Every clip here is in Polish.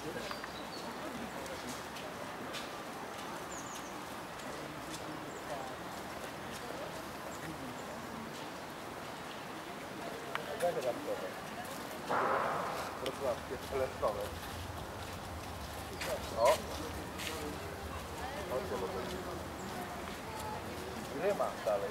Wrocławskie, Wrocławskie przelewkowe. O! Chodźcie, bo to Gryma dalej.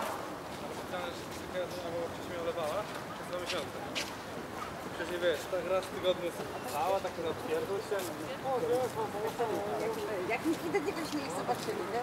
dwa miesiące. Wcześniej wiesz, tak raz w tygodniu cała, tak na odpierdol się. Jak nigdy czegoś nie zobaczyli, nie?